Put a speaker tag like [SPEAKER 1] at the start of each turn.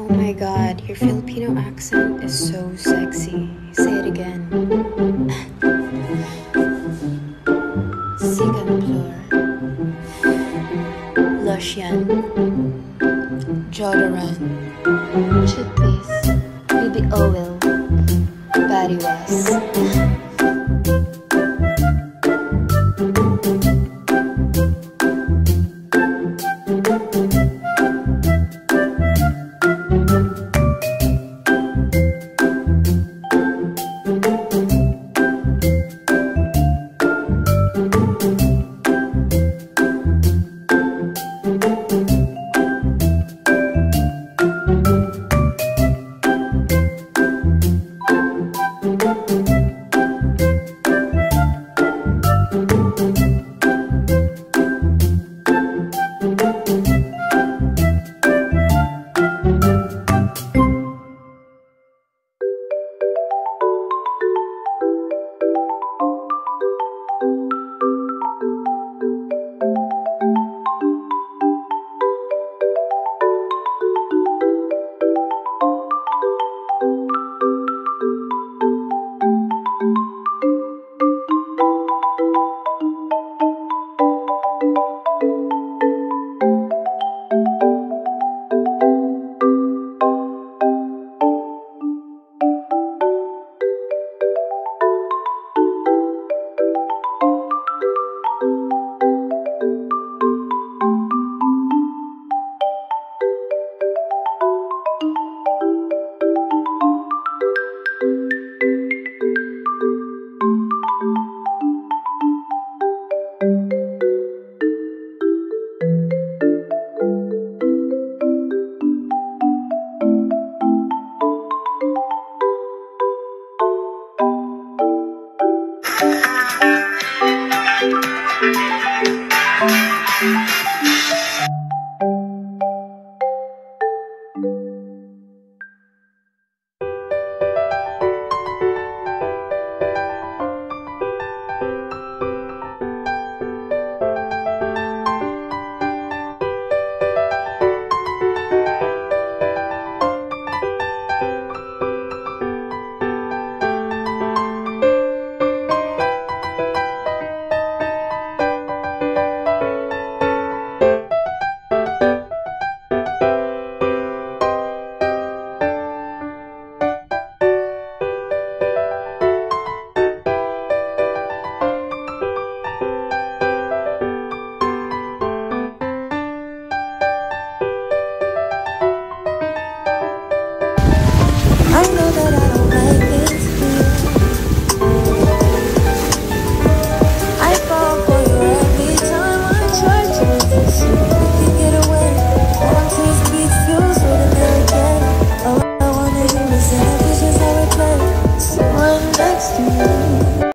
[SPEAKER 1] Oh my god, your Filipino accent is so sexy. Say it again. Second Lushian. Jodoran. Deodorant. Toothpaste. Owil. Bariwas.